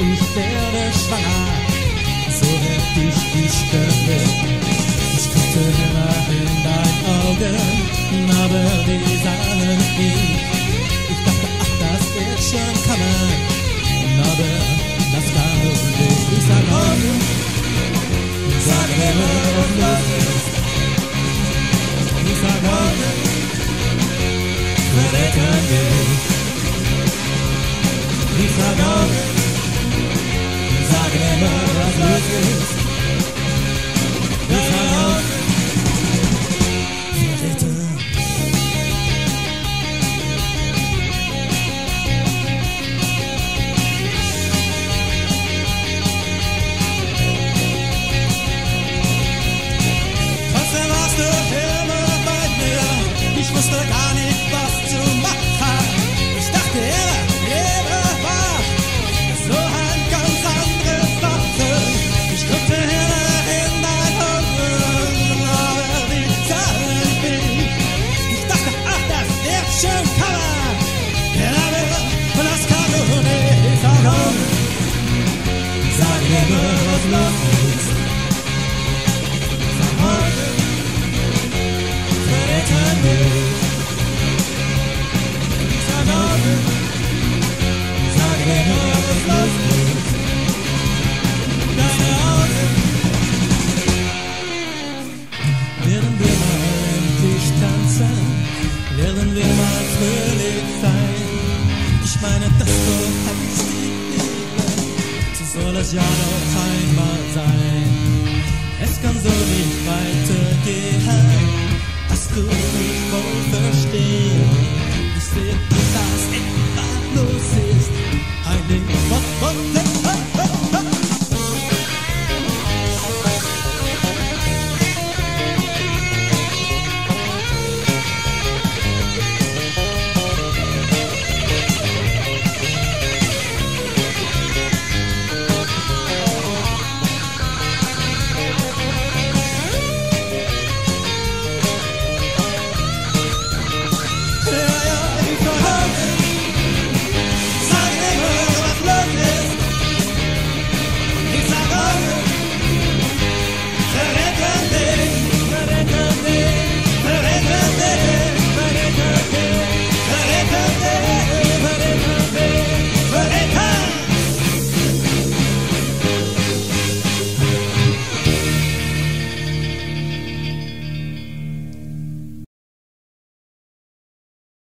ich werde schwanger, so hätt ich dich gewöhnt. Ich guckte immer in dein Augen, aber die sahen ihn. Ich dachte, ach, das wird schon kommen, aber das war nicht. Ich sag morgen, sag immer, was los ist. Ich sag morgen, verdecken wir. Ich sag morgen, sag immer, was mir, was ja noch einmal sein. Es kann so nicht weitergehen, dass du mich wohl verstehst. Ich sehe, dass etwas los ist, ein Ding von, von